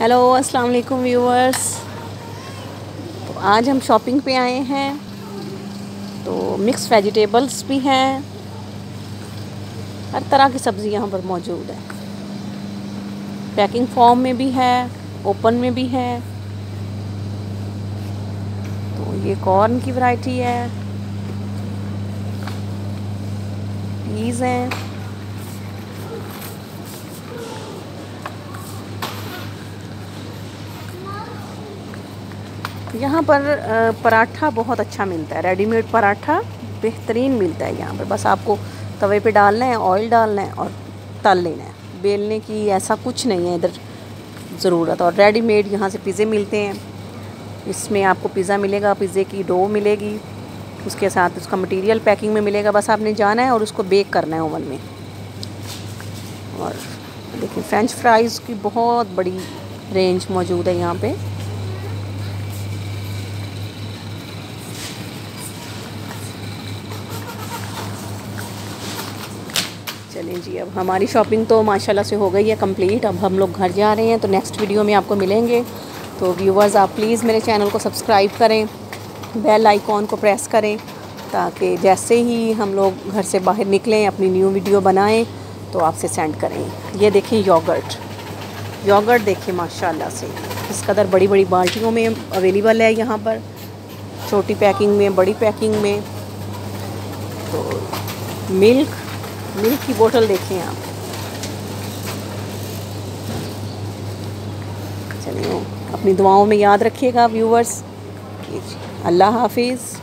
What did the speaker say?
Hello السلام علیکم viewers تو آج ہم شاپنگ پہ آئے ہیں تو مکس ویجیٹیبلس بھی ہیں ہر طرح کی سبزی یہاں پر موجود ہے پیکنگ فارم میں بھی ہے اوپن میں بھی ہے تو یہ کارن کی ورائٹی ہے پیز ہیں یہاں پر پراٹھا بہت اچھا ملتا ہے، ریڈی میڈ پراٹھا بہترین ملتا ہے یہاں پر۔ بس آپ کو توے پہ ڈالنا ہے، آئل ڈالنا ہے اور تل لینا ہے۔ بیلنے کی ایسا کچھ نہیں ہے ادھر ضرورت۔ اور ریڈی میڈ یہاں سے پیزے ملتے ہیں۔ اس میں آپ کو پیزا ملے گا، پیزے کی ڈو ملے گی، اس کے ساتھ اس کا مٹیریل پیکنگ میں ملے گا۔ بس آپ نے جانا ہے اور اس کو بیک کرنا ہے اوون میں۔ اور دیکھیں، فرینچ فرائز کی بہت بڑی رینج موجود ہے یہاں پہ۔ چلیں جی اب ہماری شاپنگ تو ماشاءاللہ سے ہو گئی ہے کمپلیٹ اب ہم لوگ گھر جا رہے ہیں تو نیکسٹ ویڈیو میں آپ کو ملیں گے۔ تو ویورز آپ پلیز میرے چینل کو سبسکرائب کریں۔ بیل آئیکن کو پریس کریں تاکہ جیسے ہی ہم لوگ گھر سے باہر نکلیں، اپنی نیو ویڈیو بنائیں، تو آپ سے سینڈ کریں۔ یہ دیکھیں یوگرٹ یوگرٹ دیکھیں ماشاءاللہ سے۔ اس قدر بڑی بڑی بالٹیوں میں اویلیبل ہے یہاں پر۔ چھوٹی پیکنگ میں، بڑی پیکنگ میں۔ تو ملک ملک کی بوٹل دیکھیں آپ۔ چلیے، اپنی دعاؤں میں یاد رکھیے گا ویورز اللہ حافظ۔